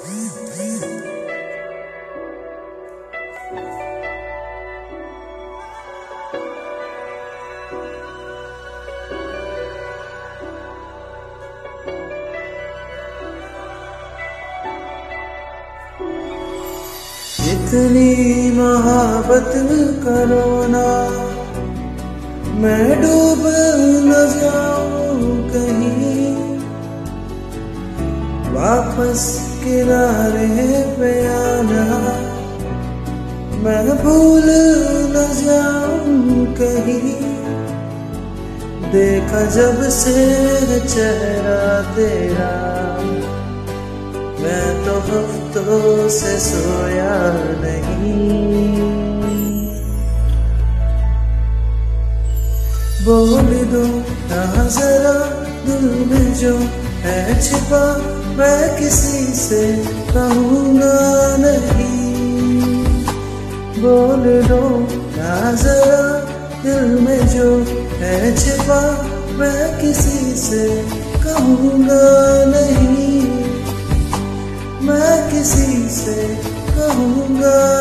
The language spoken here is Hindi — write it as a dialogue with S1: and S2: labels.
S1: इतनी मोहब्बत करो ना मैं डूब न जाऊँ। वापस किनारे पे आना। मैं भूल न जाऊँ कहीं। देखा जब से चेहरा तेरा। मैं तो हफ्तों से सोया नहीं। बोल दो ना जरा दिल में जो है छिपा, मैं किसी से कहूँगा नहीं। बोल दो ना जरा, दिल में जो है छिपा, मैं किसी से कहूँगा नहीं। मैं किसी से कहूँगा